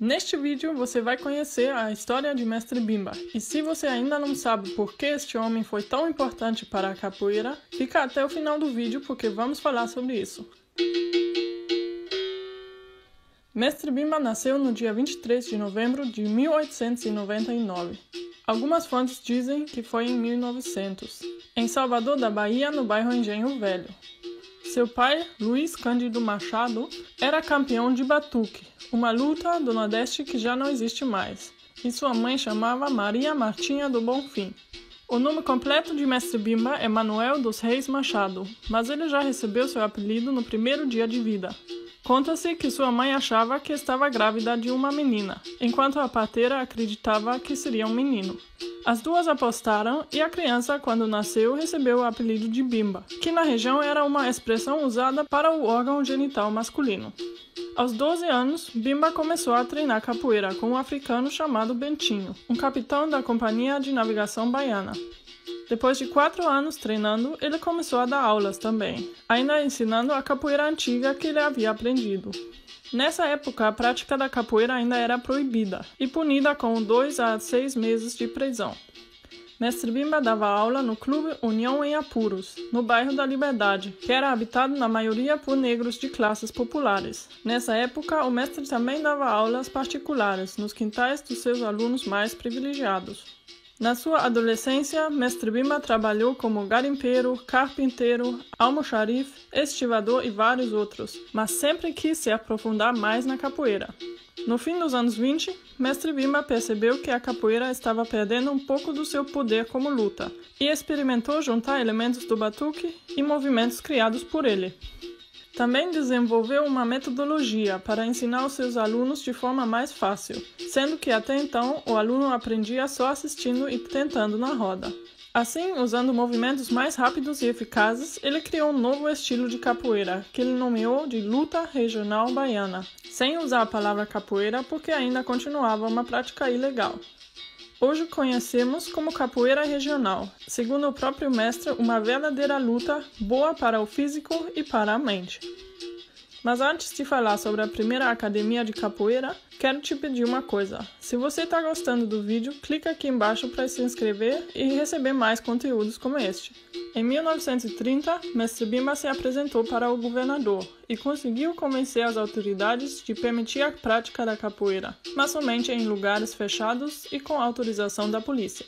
Neste vídeo você vai conhecer a história de Mestre Bimba. E se você ainda não sabe por que este homem foi tão importante para a capoeira, fica até o final do vídeo porque vamos falar sobre isso. Mestre Bimba nasceu no dia 23 de novembro de 1899. Algumas fontes dizem que foi em 1900, em Salvador da Bahia, no bairro Engenho Velho. Seu pai, Luiz Cândido Machado, era campeão de batuque, uma luta do Nordeste que já não existe mais, e sua mãe chamava Maria Martinha do Bonfim. O nome completo de Mestre Bimba é Manuel dos Reis Machado, mas ele já recebeu seu apelido no primeiro dia de vida. Conta-se que sua mãe achava que estava grávida de uma menina, enquanto a parteira acreditava que seria um menino. As duas apostaram e a criança, quando nasceu, recebeu o apelido de Bimba, que na região era uma expressão usada para o órgão genital masculino. Aos 12 anos, Bimba começou a treinar capoeira com um africano chamado Bentinho, um capitão da Companhia de Navegação Baiana. Depois de quatro anos treinando, ele começou a dar aulas também, ainda ensinando a capoeira antiga que ele havia aprendido. Nessa época, a prática da capoeira ainda era proibida e punida com dois a seis meses de prisão. Mestre Bimba dava aula no Clube União em Apuros, no bairro da Liberdade, que era habitado na maioria por negros de classes populares. Nessa época, o mestre também dava aulas particulares nos quintais dos seus alunos mais privilegiados. Na sua adolescência, Mestre Bimba trabalhou como garimpeiro, carpinteiro, almoxarife, estivador e vários outros, mas sempre quis se aprofundar mais na capoeira. No fim dos anos 20, Mestre Bimba percebeu que a capoeira estava perdendo um pouco do seu poder como luta e experimentou juntar elementos do batuque e movimentos criados por ele. Também desenvolveu uma metodologia para ensinar os seus alunos de forma mais fácil, sendo que até então o aluno aprendia só assistindo e tentando na roda. Assim, usando movimentos mais rápidos e eficazes, ele criou um novo estilo de capoeira, que ele nomeou de luta regional baiana, sem usar a palavra capoeira porque ainda continuava uma prática ilegal. Hoje conhecemos como capoeira regional, segundo o próprio mestre, uma verdadeira luta boa para o físico e para a mente. Mas antes de falar sobre a primeira academia de capoeira, quero te pedir uma coisa. Se você está gostando do vídeo, clica aqui embaixo para se inscrever e receber mais conteúdos como este. Em 1930, Mestre Bimba se apresentou para o governador e conseguiu convencer as autoridades de permitir a prática da capoeira, mas somente em lugares fechados e com autorização da polícia.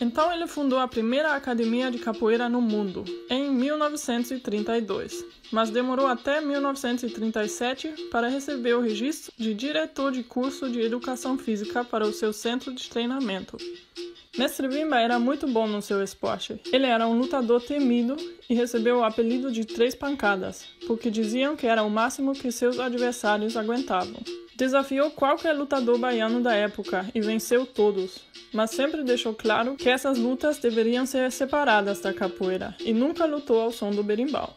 Então ele fundou a primeira academia de capoeira no mundo, em 1932, mas demorou até 1937 para receber o registro de diretor de curso de educação física para o seu centro de treinamento. Mestre Bimba era muito bom no seu esporte. Ele era um lutador temido e recebeu o apelido de Três Pancadas, porque diziam que era o máximo que seus adversários aguentavam. Desafiou qualquer lutador baiano da época e venceu todos, mas sempre deixou claro que essas lutas deveriam ser separadas da capoeira e nunca lutou ao som do berimbau.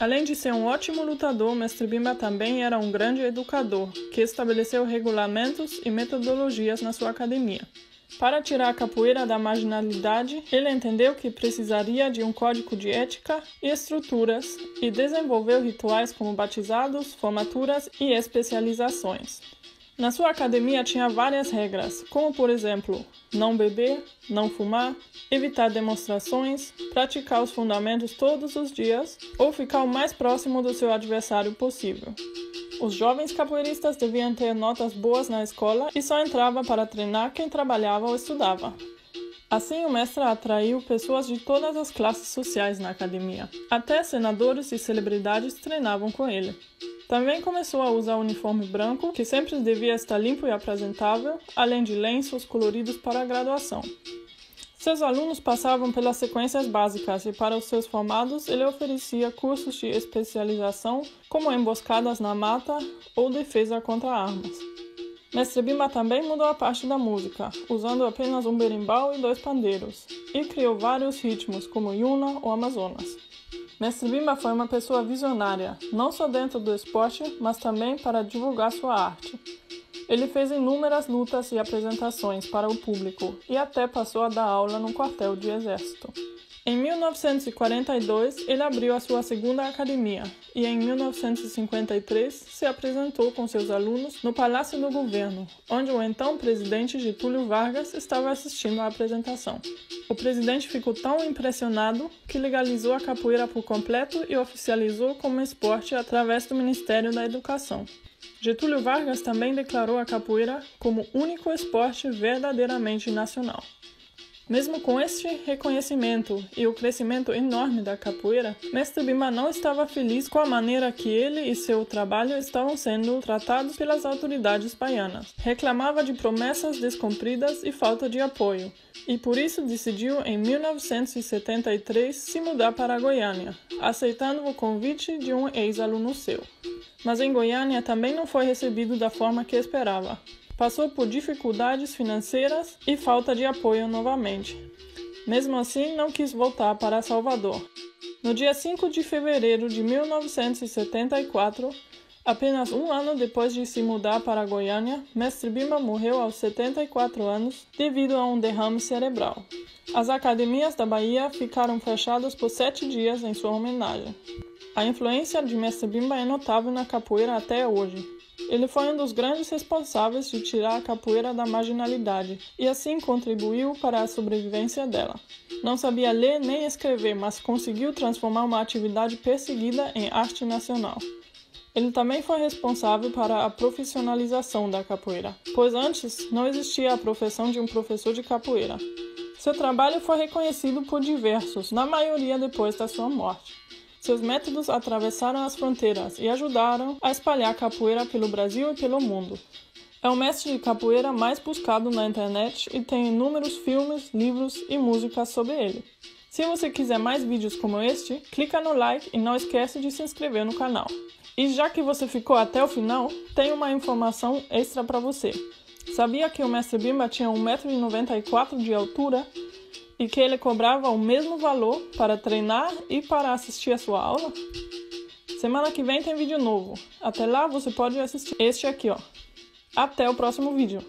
Além de ser um ótimo lutador, Mestre Bimba também era um grande educador, que estabeleceu regulamentos e metodologias na sua academia. Para tirar a capoeira da marginalidade, ele entendeu que precisaria de um código de ética e estruturas e desenvolveu rituais como batizados, formaturas e especializações. Na sua academia tinha várias regras, como por exemplo, não beber, não fumar, evitar demonstrações, praticar os fundamentos todos os dias ou ficar o mais próximo do seu adversário possível. Os jovens capoeiristas deviam ter notas boas na escola e só entrava para treinar quem trabalhava ou estudava. Assim, o mestre atraiu pessoas de todas as classes sociais na academia. Até senadores e celebridades treinavam com ele. Também começou a usar uniforme branco, que sempre devia estar limpo e apresentável, além de lenços coloridos para a graduação. Seus alunos passavam pelas sequências básicas e, para os seus formados, ele oferecia cursos de especialização, como emboscadas na mata ou defesa contra armas. Mestre Bimba também mudou a parte da música, usando apenas um berimbau e dois pandeiros, e criou vários ritmos, como Yuna ou Amazonas. Mestre Bimba foi uma pessoa visionária, não só dentro do esporte, mas também para divulgar sua arte. Ele fez inúmeras lutas e apresentações para o público e até passou a dar aula no quartel de exército. Em 1942, ele abriu a sua segunda academia e, em 1953, se apresentou com seus alunos no Palácio do Governo, onde o então presidente Getúlio Vargas estava assistindo à apresentação. O presidente ficou tão impressionado que legalizou a capoeira por completo e oficializou como esporte através do Ministério da Educação. Getúlio Vargas também declarou a capoeira como único esporte verdadeiramente nacional. Mesmo com este reconhecimento e o crescimento enorme da capoeira, Mestre Bimba não estava feliz com a maneira que ele e seu trabalho estavam sendo tratados pelas autoridades baianas. Reclamava de promessas descumpridas e falta de apoio, e por isso decidiu em 1973 se mudar para Goiânia, aceitando o convite de um ex-aluno seu. Mas em Goiânia também não foi recebido da forma que esperava passou por dificuldades financeiras e falta de apoio novamente. Mesmo assim, não quis voltar para Salvador. No dia 5 de fevereiro de 1974, apenas um ano depois de se mudar para Goiânia, Mestre Bimba morreu aos 74 anos devido a um derrame cerebral. As academias da Bahia ficaram fechadas por sete dias em sua homenagem. A influência de Mestre Bimba é notável na capoeira até hoje. Ele foi um dos grandes responsáveis de tirar a capoeira da marginalidade e assim contribuiu para a sobrevivência dela. Não sabia ler nem escrever, mas conseguiu transformar uma atividade perseguida em arte nacional. Ele também foi responsável para a profissionalização da capoeira, pois antes não existia a profissão de um professor de capoeira. Seu trabalho foi reconhecido por diversos, na maioria depois da sua morte. Seus métodos atravessaram as fronteiras e ajudaram a espalhar capoeira pelo Brasil e pelo mundo. É o mestre de capoeira mais buscado na internet e tem inúmeros filmes, livros e músicas sobre ele. Se você quiser mais vídeos como este, clica no like e não esquece de se inscrever no canal. E já que você ficou até o final, tem uma informação extra para você. Sabia que o mestre Bimba tinha 1,94m de altura e que ele cobrava o mesmo valor para treinar e para assistir a sua aula? Semana que vem tem vídeo novo. Até lá você pode assistir este aqui, ó. Até o próximo vídeo.